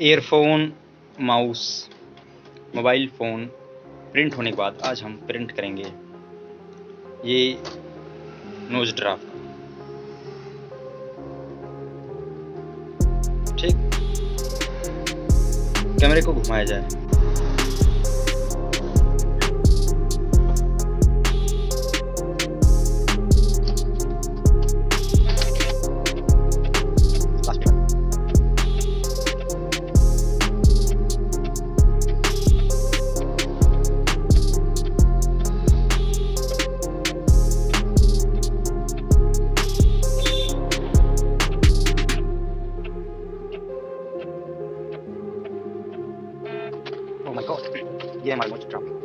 Earphone mouse mobile phone print होने के बाद आज हम प्रिंट करेंगे ये नोज़ ड्राफ्ट ठीक? कैमरे को घुमाया जाए। Oh my god. Yeah, my watch dropped.